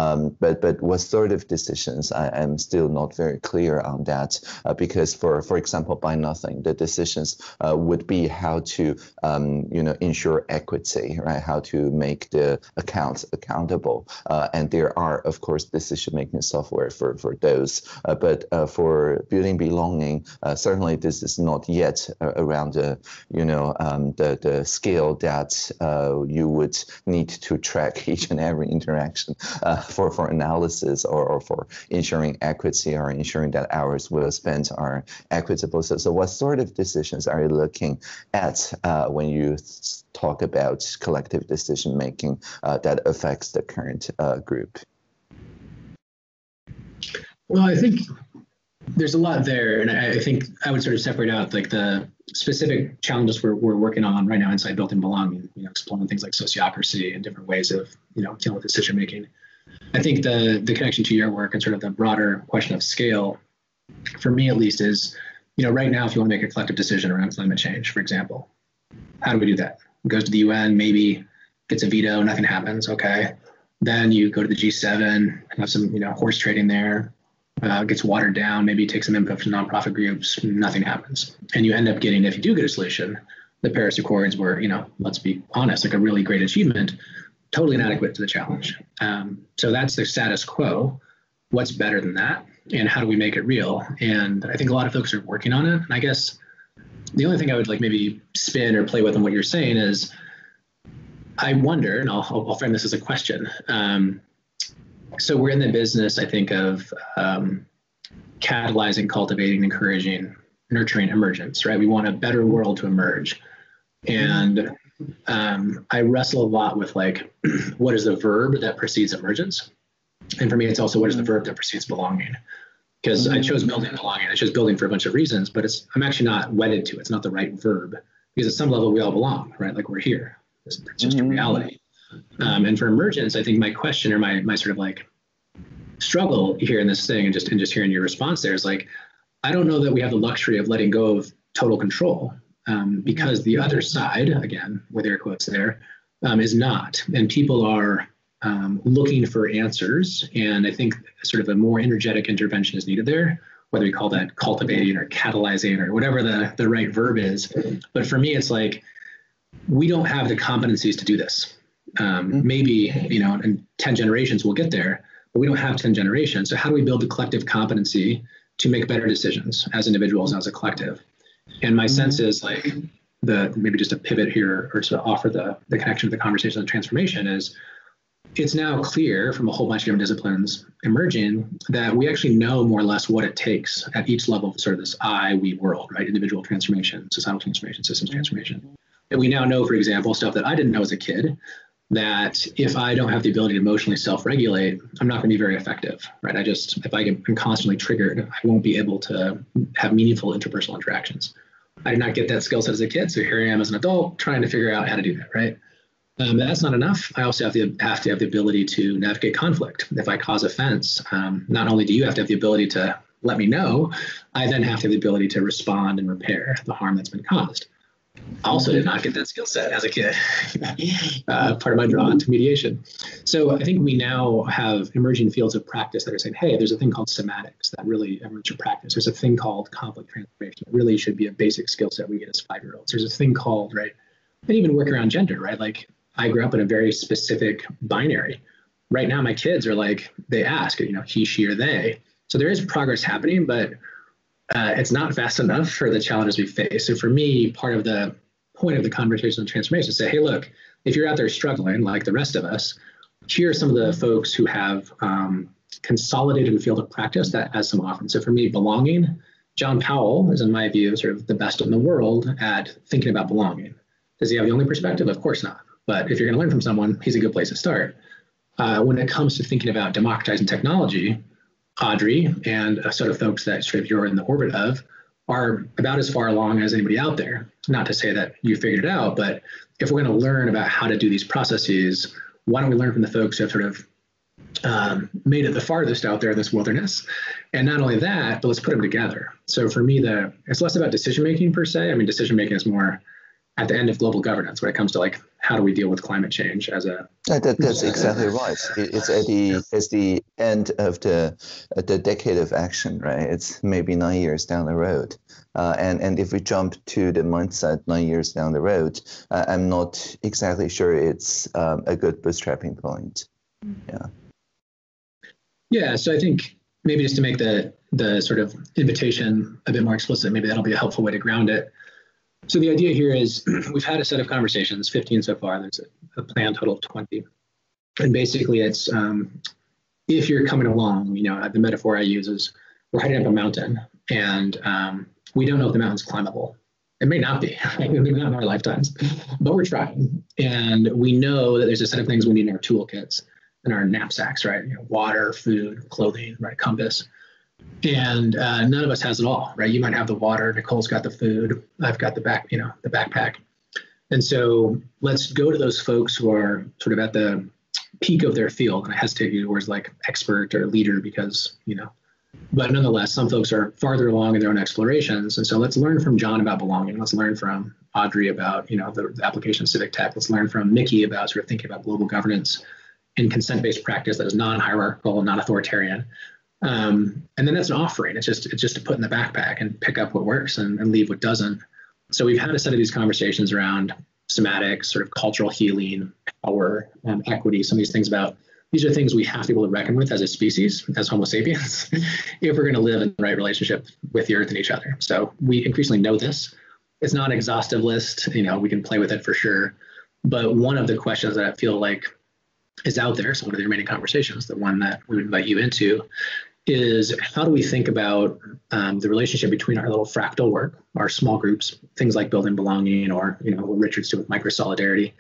um, but but what sort of decisions I am still not very clear on that uh, because for for example Buy Nothing the decisions uh, would be how to um, you know ensure equity right? How to make the accounts accountable uh, and there are of course decision making software for for those uh, but uh, for building belonging uh, certainly this is not yet around the you know um, the the scale that you would need to track each and every interaction uh, for, for analysis or, or for ensuring equity or ensuring that hours well spent are equitable. So, so what sort of decisions are you looking at uh, when you talk about collective decision making uh, that affects the current uh, group? Well, I think there's a lot there, and I, I, think I would sort of separate out like the specific challenges we're, we're working on right now inside Building Belonging. You know, exploring things like sociocracy and different ways of you know dealing with decision making. I think the the connection to your work and sort of the broader question of scale, for me at least, is you know right now if you want to make a collective decision around climate change, for example, how do we do that? It goes to the UN, maybe gets a veto, nothing happens. Okay, then you go to the G7, have some you know horse trading there uh, gets watered down, maybe take some input from nonprofit groups, nothing happens. And you end up getting, if you do get a solution, the Paris Accords were, you know, let's be honest, like a really great achievement, totally inadequate to the challenge. Um, so that's the status quo. What's better than that? And how do we make it real? And I think a lot of folks are working on it. And I guess the only thing I would like maybe spin or play with on what you're saying is I wonder, and I'll, I'll frame this as a question. Um, so we're in the business, I think, of um, catalyzing, cultivating, encouraging, nurturing emergence, right? We want a better world to emerge. And um, I wrestle a lot with like, what is the verb that precedes emergence? And for me, it's also what is the verb that precedes belonging? Because I chose building belonging. I chose building for a bunch of reasons, but it's I'm actually not wedded to it. It's not the right verb because at some level we all belong, right? Like we're here. It's, it's just mm-hmm. a reality. Um, and for emergence, I think my question or my my sort of like struggle here in this thing, and just and just hearing your response there is like, I don't know that we have the luxury of letting go of total control um, because the other side, again with air quotes there, um, is not, and people are um, looking for answers, and I think sort of a more energetic intervention is needed there whether we call that cultivating or catalyzing or whatever the, the right verb is. But for me, it's like we don't have the competencies to do this. Um, mm-hmm. maybe you know in 10 generations we'll get there but we don't have 10 generations so how do we build the collective competency to make better decisions as individuals as a collective and my mm-hmm. sense is like the maybe just a pivot here or to offer the, the connection to the conversation of transformation is it's now clear from a whole bunch of different disciplines emerging that we actually know more or less what it takes at each level of sort of this I, we world, right? Individual transformation, societal transformation, systems transformation And we now know, for example, stuff that I didn't know as a kid, that if I don't have the ability to emotionally self-regulate, I'm not going to be very effective, right? I just, if I am constantly triggered, I won't be able to have meaningful interpersonal interactions. I did not get that skill set as a kid, so here I am as an adult trying to figure out how to do that, right? Um, that's not enough. I also have to have to have the ability to navigate conflict. If I cause offense, um, not only do you have to have the ability to let me know, I then have to have the ability to respond and repair the harm that's been caused. I also did not get that skill set as a kid. uh, part of my draw to mediation. So I think we now have emerging fields of practice that are saying, hey, there's a thing called somatics that really emerge in practice. There's a thing called conflict transformation that really should be a basic skill set we get as five year olds. There's a thing called, right, and even work around gender, right? Like I grew up in a very specific binary. Right now, my kids are like, they ask, you know, he, she, or they. So there is progress happening, but uh, it's not fast enough for the challenges we face. So for me, part of the point of the conversation and transformation is to say, hey, look, if you're out there struggling like the rest of us, here are some of the folks who have um, consolidated a field of practice that has some offerings. So for me, belonging, John Powell is, in my view, sort of the best in the world at thinking about belonging. Does he have the only perspective? Of course not. But if you're going to learn from someone, he's a good place to start. Uh, when it comes to thinking about democratizing technology, Audrey and a set of folks that sort of you're in the orbit of are about as far along as anybody out there. Not to say that you figured it out, but if we're going to learn about how to do these processes, why don't we learn from the folks who have sort of um, made it the farthest out there in this wilderness? And not only that, but let's put them together. So for me, the it's less about decision making per se. I mean, decision making is more at the end of global governance when it comes to like how do we deal with climate change as a that, that's exactly right. It's at the it's the end of the uh, the decade of action right? It's maybe nine years down the road. Uh, and and if we jump to the mindset nine years down the road uh, i'm not exactly sure it's um, a good bootstrapping point. Yeah. Yeah so i think maybe just to make the the sort of invitation a bit more explicit maybe that'll be a helpful way to ground it so the idea here is we've had a set of conversations, 15 so far. There's a, planned total of 20. And basically it's um, if you're coming along, you know, the metaphor I use is we're heading up a mountain and um, we don't know if the mountain's climbable. It may not be, maybe not in our lifetimes, but we're trying. And we know that there's a set of things we need in our toolkits and our knapsacks, right? You know, water, food, clothing, right? Compass and uh, none of us has it all, right? You might have the water, Nicole's got the food, I've got the back, you know, the backpack. And so let's go to those folks who are sort of at the peak of their field. And I hesitate to use words like expert or leader because, you know, but nonetheless, some folks are farther along in their own explorations. And so let's learn from John about belonging. Let's learn from Audrey about, you know, the, the application of civic tech. Let's learn from Miki about sort of thinking about global governance and consent-based practice that is non-hierarchical and non-authoritarian. Um, and then that's an offering. It's just it's just to put in the backpack and pick up what works and, and leave what doesn't. So we've had a set of these conversations around somatics, sort of cultural healing, power, um, equity, some of these things about these are things we have to be able to reckon with as a species, as Homo sapiens, if we're going to live in the right relationship with the earth and each other. So we increasingly know this. It's not an exhaustive list, you know, we can play with it for sure. But one of the questions that I feel like is out there, so one of the remaining conversations, the one that we would invite you into, is how do we think about um, the relationship between our little fractal work, our small groups, things like building belonging, or you know what Richard's doing with micro solidarity.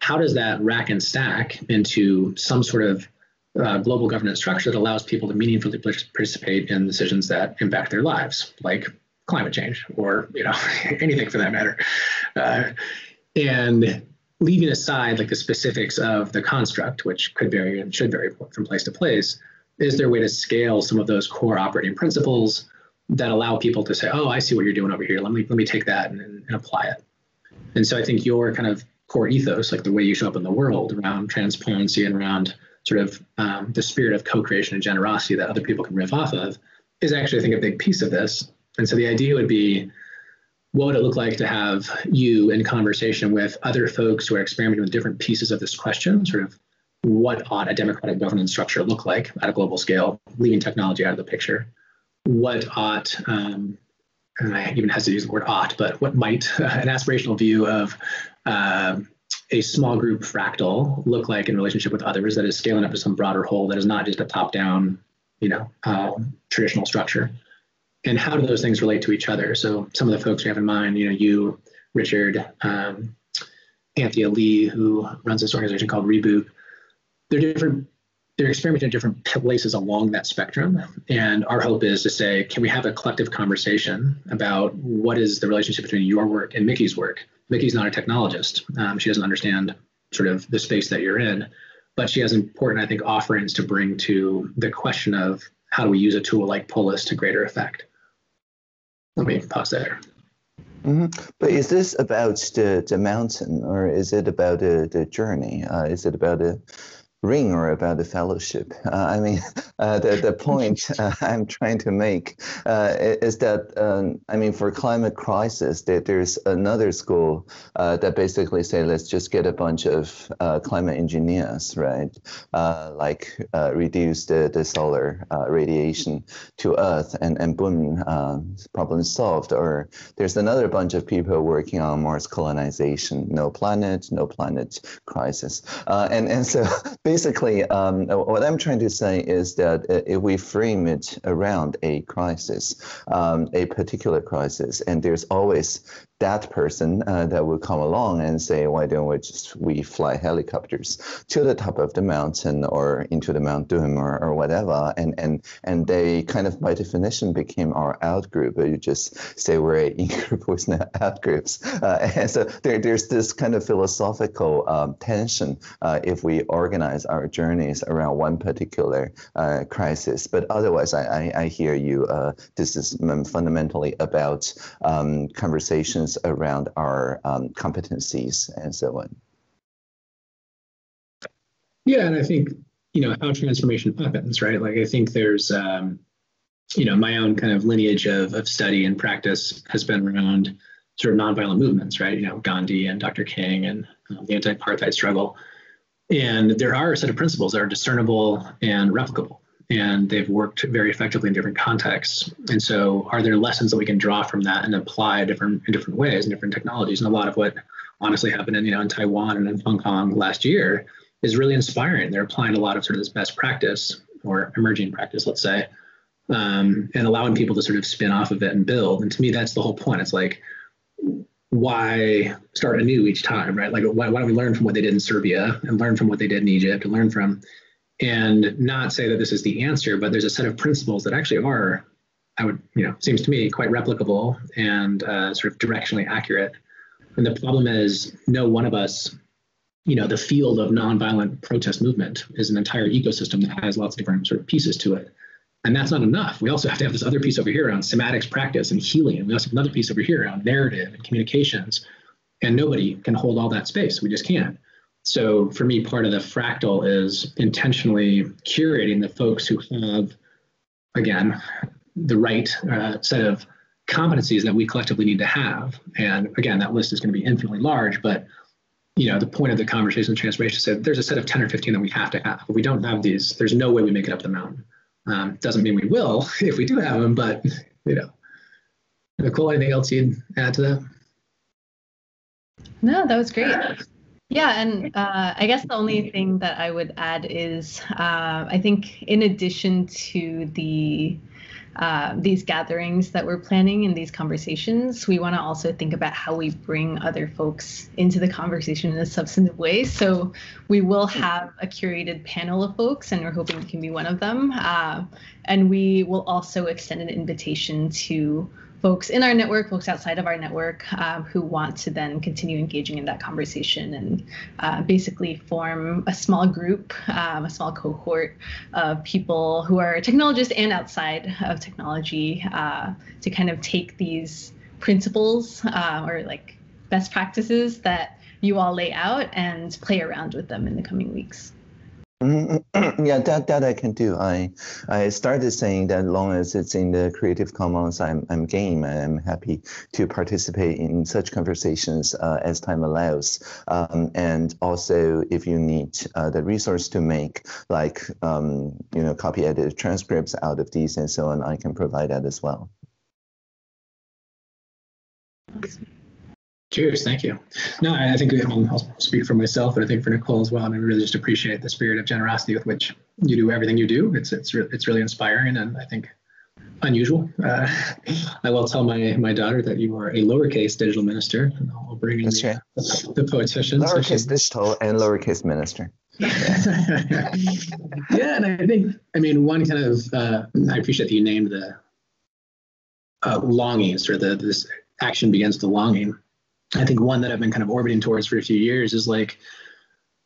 How does that rack and stack into some sort of uh, global governance structure that allows people to meaningfully participate in decisions that impact their lives, like climate change or you know anything for that matter, uh, and leaving aside like the specifics of the construct, which could vary and should vary from place to place is there a way to scale some of those core operating principles that allow people to say, oh, I see what you're doing over here. Let me let me take that and, and apply it. And so I think your kind of core ethos, like the way you show up in the world around transparency and around sort of um, the spirit of co-creation and generosity that other people can riff off of, is actually I think a big piece of this. And so the idea would be, what would it look like to have you in conversation with other folks who are experimenting with different pieces of this question, sort of what ought a democratic governance structure look like at a global scale, leaving technology out of the picture? What ought, um, and I even hesitate to use the word ought, but what might an aspirational view of uh, a small group fractal look like in relationship with others that is scaling up to some broader whole that is not just a top-down, you know, um, traditional structure? And how do those things relate to each other? So some of the folks we have in mind, you know, you Richard, um, Panthea Lee, who runs this organization called Reboot. They're different. They're experimenting in different places along that spectrum, and our hope is to say, can we have a collective conversation about what is the relationship between your work and Miki's work? Miki's not a technologist; um, she doesn't understand sort of the space that you're in, but she has important, I think, offerings to bring to the question of how do we use a tool like Polis to greater effect. Let me pause there. Mm-hmm. But is this about the, the mountain or is it about the, the journey? Uh, is it about the ring or about the fellowship. Uh, I mean, uh, the, the point uh, I'm trying to make uh, is that, um, I mean, for climate crisis, that there's another school uh, that basically say, let's just get a bunch of uh, climate engineers, right? like reduce the, the solar radiation to Earth and, and boom, problem solved. Or there's another bunch of people working on Mars colonization, no planet, no planet crisis. and, and so basically, um, what I'm trying to say is that uh, if we frame it around a crisis, um, a particular crisis, and there's always that person uh, that would come along and say, why don't we just we fly helicopters to the top of the mountain or into the Mount Doom or, or whatever, and and and they kind of by definition became our out group. You just say we're a in group with no out groups, uh, and so there, there's this kind of philosophical um, tension uh, if we organize our journeys around one particular uh, crisis. But otherwise, I I, I hear you. Uh, this is fundamentally about um, conversations around our um, competencies and so on. Yeah, and I think you know how transformation happens, right? Like I think there's um, you know my own kind of lineage of of study and practice has been around sort of nonviolent movements, right? You know Gandhi and Dr. King and um, the anti-apartheid struggle, and there are a set of principles that are discernible and replicable and they've worked very effectively in different contexts. And so, are there lessons that we can draw from that and apply different in different ways and different technologies? And a lot of what honestly happened in you know in Taiwan and in Hong Kong last year is really inspiring. They're applying a lot of sort of this best practice or emerging practice, let's say, um, and allowing people to sort of spin off of it and build. And to me, that's the whole point. It's like why start anew each time, right? Like, why, why don't we learn from what they did in Serbia and learn from what they did in Egypt and learn from and not say that this is the answer, but there's a set of principles that actually are, I would, you know, seems to me quite replicable and uh, sort of directionally accurate. And the problem is, no one of us, you know, the field of nonviolent protest movement is an entire ecosystem that has lots of different sort of pieces to it. And that's not enough. We also have to have this other piece over here around somatics practice and healing. We also have another piece over here around narrative and communications. And nobody can hold all that space. We just can't. So for me, part of the fractal is intentionally curating the folks who have, again, the right uh, set of competencies that we collectively need to have. And again, that list is going to be infinitely large, but you know, the point of the conversation of transformation said there's a set of 10 or 15 that we have to have. If we don't have these, there's no way we make it up the mountain. Um, doesn't mean we will if we do have them, but you know. Nicole, anything else you'd add to that? No, that was great. Yeah, and uh, I guess the only thing that I would add is uh, I think in addition to the uh, these gatherings that we're planning and these conversations, we want to also think about how we bring other folks into the conversation in a substantive way. So we will have a curated panel of folks, and we're hoping we can be one of them. Uh, and we will also extend an invitation to folks in our network, folks outside of our network uh, who want to then continue engaging in that conversation and uh, basically form a small group, um, a small cohort of people who are technologists and outside of technology uh, to kind of take these principles uh, or like best practices that you all lay out and play around with them in the coming weeks. Mm-hmm. yeah, that that I can do. I I started saying that as long as it's in the Creative Commons, I'm I'm game. I'm happy to participate in such conversations uh, as time allows. Um, and also, if you need uh, the resource to make like um, you know copy edited transcripts out of these and so on, I can provide that as well. Cheers. Thank you. No, I think I mean, I'll speak for myself, but I think for Nicole as well. I mean, we really just appreciate the spirit of generosity with which you do everything you do. It's it's it's really inspiring, and I think unusual. Uh, I will tell my my daughter that you are a lowercase digital minister, and I'll bring in That's the, right. the, the poetician. so Lowercase she's- digital and lowercase minister. yeah, and I think I mean one kind of uh, I appreciate that you named the uh, longings or the this action begins the longing. I think one that I've been kind of orbiting towards for a few years is like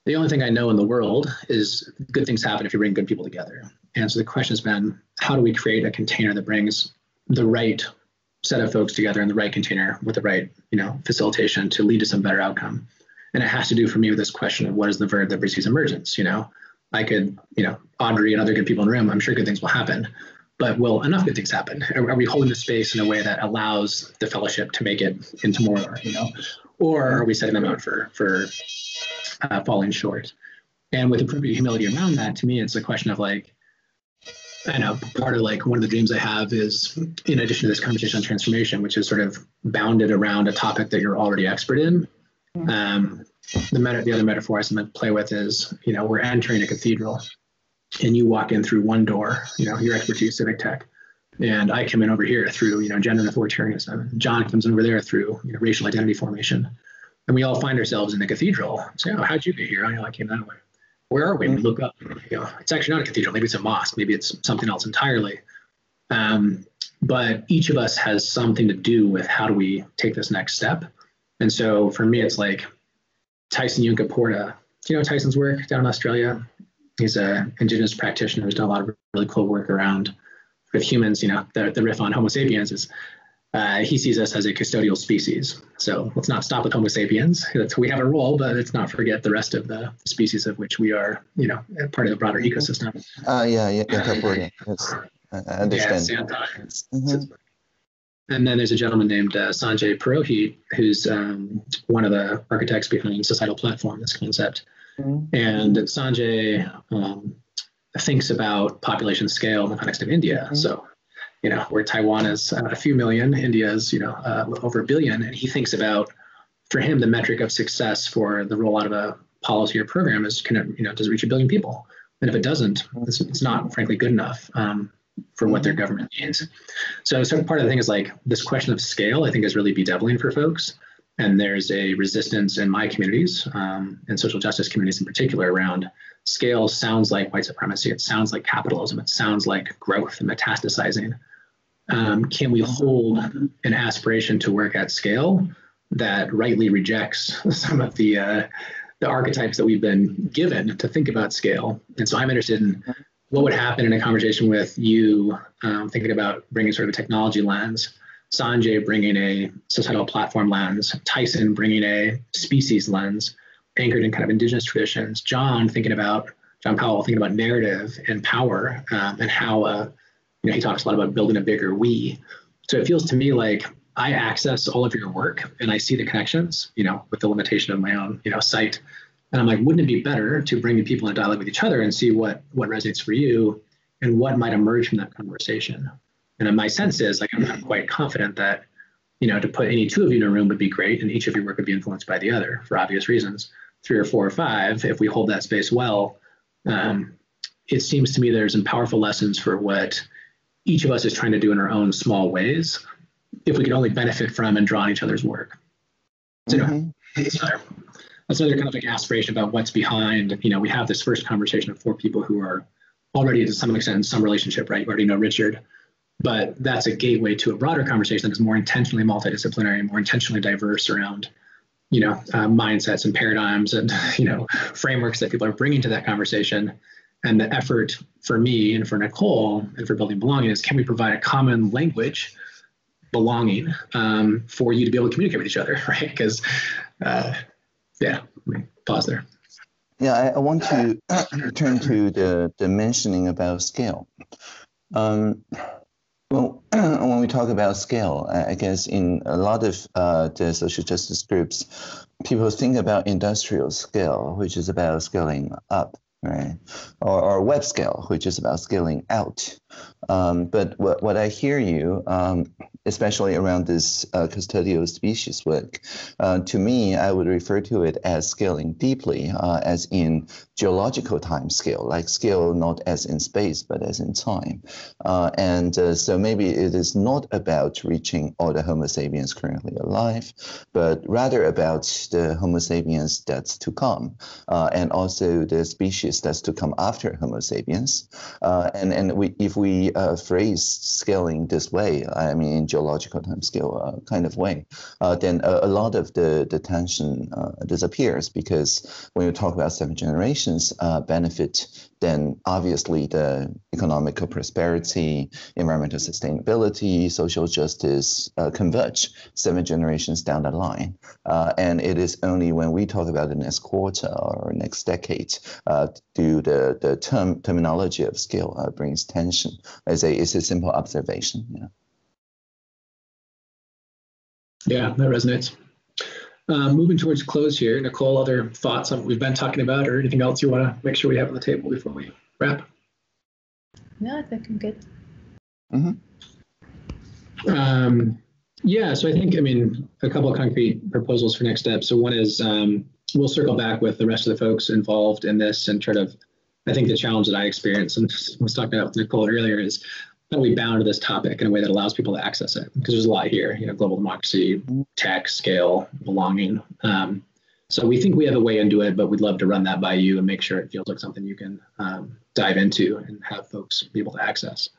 the only thing I know in the world is good things happen if you bring good people together. And so the question has been how do we create a container that brings the right set of folks together in the right container with the right you know facilitation to lead to some better outcome? And it has to do for me with this question of what is the verb that precedes emergence you know? I could you know audrey and other good people in the room i'm sure good things will happen but will enough good things happen. Are, are we holding the space in a way that allows the fellowship to make it into more you know? Or are we setting them out for for uh, falling short? And with appropriate humility around that to me it's a question of like I know part of like one of the dreams I have is, in addition to this conversation on transformation, which is sort of bounded around a topic that you're already expert in. Um, the meta, the other metaphor I sometimes play with is, you know, we're entering a cathedral, and you walk in through one door, you know, your expertise, civic tech, and I come in over here through, you know, gender and authoritarianism. John comes over there through, you know, racial identity formation, and we all find ourselves in the cathedral. So, oh, how'd you get here? You know, I came that way where are we? And we look up, you know, it's actually not a cathedral. Maybe it's a mosque. Maybe it's something else entirely. Um, but each of us has something to do with how do we take this next step. And so for me, it's like Tyson Yunkaporta. Do you know Tyson's work down in Australia? He's an indigenous practitioner who's done a lot of really cool work around with humans. You know, the, the riff on Homo sapiens is uh, he sees us as a custodial species. So let's not stop with Homo sapiens. That's, we have a role, but let's not forget the rest of the species of which we are, you know, part of the broader ecosystem. Uh, yeah, yeah, yeah. Yes, I understand. Yeah. Mhm. And then there's a gentleman named uh, Sanjay Purohit, who's um, one of the architects behind Societal Platform, this concept. Mhm. And Sanjay um, thinks about population scale in the context of India. Mhm. So, you know, where Taiwan is uh, a few million, India is, you know, uh, over a billion. And he thinks about, for him, the metric of success for the rollout of a policy or program is, can it, you know, does it reach a billion people? And if it doesn't, it's, it's not, frankly, good enough um, for what their government needs. So, sort of part of the thing is like this question of scale, I think, is really bedeviling for folks. And there's a resistance in my communities um, and social justice communities in particular around scale sounds like white supremacy. It sounds like capitalism. It sounds like growth and metastasizing. Um, can we hold an aspiration to work at scale that rightly rejects some of the uh, the archetypes that we've been given to think about scale? And so I'm interested in what would happen in a conversation with you, um, thinking about bringing sort of a technology lens, Sanjay bringing a societal platform lens, Tyson bringing a species lens, anchored in kind of indigenous traditions, John thinking about John Powell thinking about narrative and power um, and how uh, you know he talks a lot about building a bigger we. So it feels to me like I access all of your work and I see the connections, you know, with the limitation of my own, you know, sight. And I'm like, wouldn't it be better to bring people in dialogue with each other and see what what resonates for you and what might emerge from that conversation? And my sense is like I'm not quite confident that, you know, to put any two of you in a room would be great and each of your work would be influenced by the other for obvious reasons. Three or four or five, if we hold that space well, um, it seems to me there's some powerful lessons for what each of us is trying to do in our own small ways if we could only benefit from and draw on each other's work. So Mhm. that's another, that's another kind of like aspiration about what's behind. You know, we have this first conversation of four people who are already to some extent in some relationship, right? You already know Richard, but that's a gateway to a broader conversation that is more intentionally multidisciplinary, and more intentionally diverse around, you know, uh, mindsets and paradigms and you know frameworks that people are bringing to that conversation. And the effort for me and for Nicole and for building belonging is can we provide a common language belonging um, for you to be able to communicate with each other, right? Because, uh, yeah, pause there. Yeah, I, I want to return to the, the mentioning about scale. Um, well, when we talk about scale, I guess in a lot of uh, the social justice groups, people think about industrial scale, which is about scaling up, right? Or, or web scale, which is about scaling out. Um, but what, what I hear you um, especially around this uh, custodial species work. Uh, to me, I would refer to it as scaling deeply, uh, as in geological time scale, like scale not as in space, but as in time. Uh, and uh, so maybe it is not about reaching all the Homo sapiens currently alive, but rather about the Homo sapiens that's to come, uh, and also the species that's to come after Homo sapiens. and and we, if we phrase scaling this way, I mean, in geological time scale uh, kind of way, uh, then a, a, lot of the, the tension uh, disappears because when you talk about seven generations uh, benefit, then obviously the economical prosperity, environmental sustainability, social justice uh, converge seven generations down the line. Uh, and it is only when we talk about the next quarter or next decade do the, the term terminology of scale brings tension. As a, it's a simple observation. Yeah. Yeah, that resonates. Um, moving towards close here, Nicole, other thoughts on what we've been talking about or anything else you want to make sure we have on the table before we wrap? No, I think I'm good. Mm-hmm. Um, yeah, so I think, I mean, a couple of concrete proposals for next steps. So one is um, we'll circle back with the rest of the folks involved in this and try to, I think the challenge that I experienced and was talking about with Nicole earlier is how do we bound to this topic in a way that allows people to access it? Because there's a lot here, you know, global democracy, tech, scale, belonging. Um, so we think we have a way into it, but we'd love to run that by you and make sure it feels like something you can um, dive into and have folks be able to access.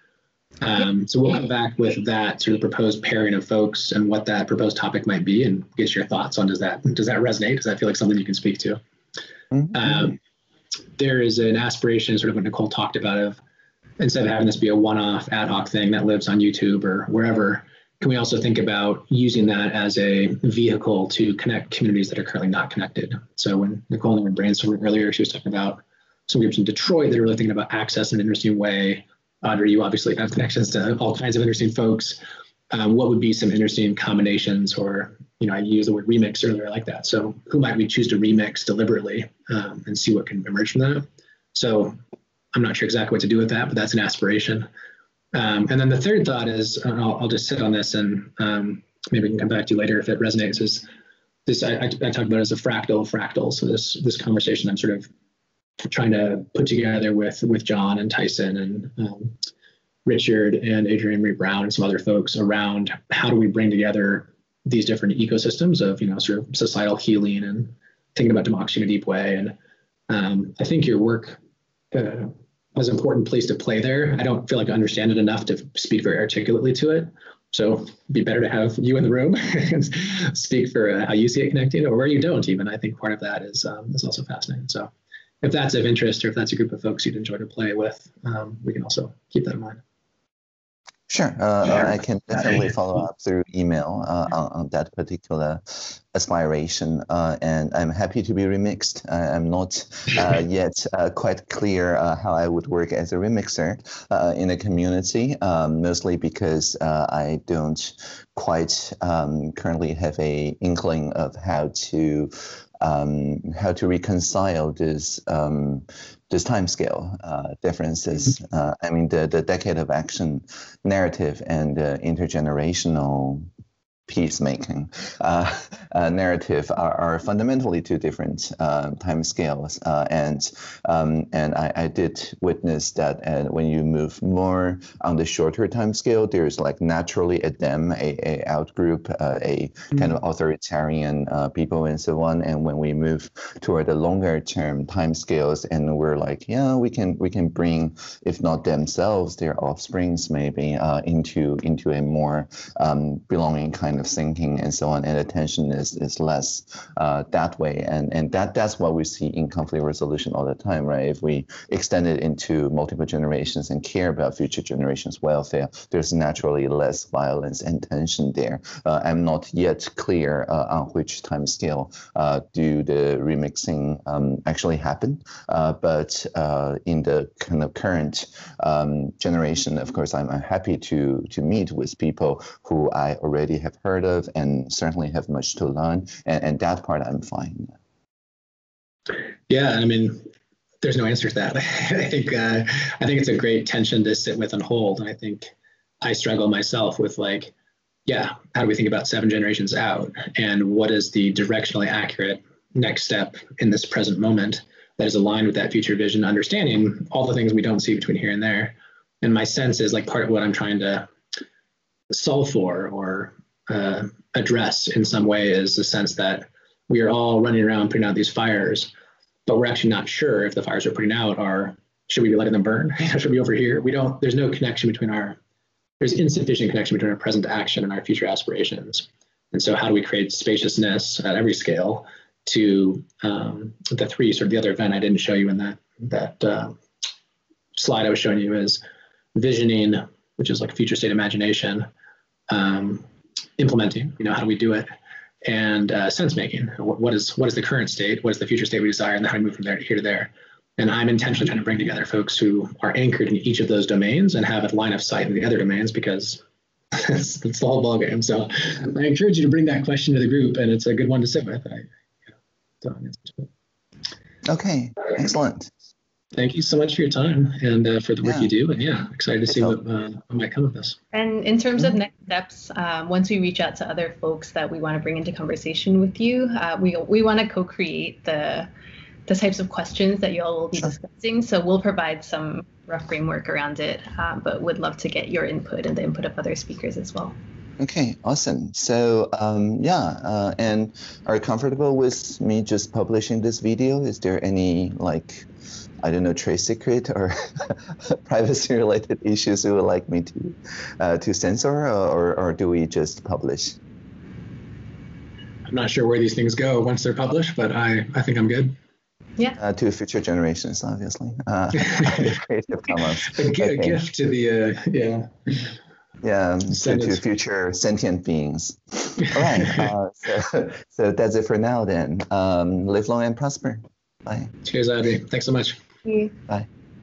Um, so we'll come back with that sort of proposed pairing of folks and what that proposed topic might be, and get your thoughts on does that does that resonate? Does that feel like something you can speak to? Mm-hmm. Um, there is an aspiration, sort of what Nicole talked about, of instead of having this be a one-off ad hoc thing that lives on YouTube or wherever, can we also think about using that as a vehicle to connect communities that are currently not connected? So when Nicole and I were brainstorming earlier, she was talking about some groups in Detroit that are really thinking about access in an interesting way. Audrey, you obviously have connections to all kinds of interesting folks. Um, what would be some interesting combinations or, you know, I used the word remix earlier like that. So who might we choose to remix deliberately um, and see what can emerge from that? So I'm not sure exactly what to do with that, but that's an aspiration. Um, and then the third thought is, I'll, I'll, just sit on this and um, maybe we can come back to you later if it resonates. Is this I, I, I talk about as a fractal fractal. So this this conversation I'm sort of trying to put together with with John and Tyson and um, Richard and Adrienne Maree Brown and some other folks around how do we bring together these different ecosystems of you know sort of societal healing and thinking about democracy in a deep way. And um, I think your work uh, was an important place to play there. I don't feel like I understand it enough to speak very articulately to it. So it'd be better to have you in the room and speak for uh, how you see it connecting or where you don't even. I think part of that is um, is also fascinating. So if that's of interest or if that's a group of folks you'd enjoy to play with, um, we can also keep that in mind. Sure, uh, I can definitely follow up through email uh, on, on, that particular aspiration, uh, and I'm happy to be remixed. I'm not uh, yet uh, quite clear uh, how I would work as a remixer in the community, um, mostly because I don't quite um, currently have a inkling of how to um, how to reconcile this um, this time scale uh, differences. Mm-hmm. Uh, I mean, the, the decade of action narrative and the intergenerational peacemaking uh, uh, narrative are, are, fundamentally two different uh, time scales. Uh, and um, and I, I, did witness that uh, when you move more on the shorter time scale, there's like naturally a them, a, a out group, uh, a mm-hmm. kind of authoritarian people and so on. And when we move toward the longer term time scales, and we're like, yeah, we can we can bring, if not themselves, their offsprings maybe into into a more um, belonging kind kind of thinking and so on, and attention is is less uh, that way, and and that that's what we see in conflict resolution all the time, right? If we extend it into multiple generations and care about future generations' welfare, there's naturally less violence and tension there. Uh, I'm not yet clear uh, on which time scale uh, do the remixing um, actually happen, uh, but uh, in the kind of current um, generation, of course, I'm happy to to meet with people who I already have heard of and certainly have much to learn. And, and that part I'm fine. Yeah, I mean, there's no answer to that. I think uh, I think it's a great tension to sit with and hold. And I think I struggle myself with like yeah, how do we think about seven generations out? And what is the directionally accurate next step in this present moment that is aligned with that future vision, understanding all the things we don't see between here and there? And my sense is like part of what I'm trying to solve for or uh, address in some way is the sense that we are all running around putting out these fires, but we're actually not sure if the fires we're putting out are should we be letting them burn? should we be over here? We don't. There's no connection between our there's insufficient connection between our present action and our future aspirations. And so, how do we create spaciousness at every scale to um, the three sort of the other event I didn't show you in that that uh, slide I was showing you is visioning, which is like future state imagination, um, implementing. You know, how do we do it? And uh, sense making. What, what is what is the current state? What is the future state we desire? And how do we move from there to here to there? And I'm intentionally trying to bring together folks who are anchored in each of those domains and have a line of sight in the other domains because it's, the whole ballgame. So I encourage you to bring that question to the group, and it's a good one to sit with. I, yeah, okay, excellent. Thank you so much for your time and uh, for the work yeah. you do. And yeah, excited to see what, uh, what, might come of this. And in terms of next steps, um, once we reach out to other folks that we want to bring into conversation with you, uh, we, we want to co-create the the types of questions that you all will be sure. discussing. So we'll provide some rough framework around it, um, but would love to get your input and the input of other speakers as well. Okay, awesome. So um, yeah, uh, and are you comfortable with me just publishing this video? Is there any like, I don't know, trade secret or privacy related issues you would like me to uh, to censor, or, or do we just publish? I'm not sure where these things go once they're published, but I, I think I'm good. Yeah. Uh, to future generations, obviously. Uh, Creative Commons. a, a gift to the, uh, yeah. Yeah, to, to, future sentient beings. All right. Uh, so, so that's it for now then. Um, live long and prosper. Bye. Cheers, Abby. Thanks so much. Bye.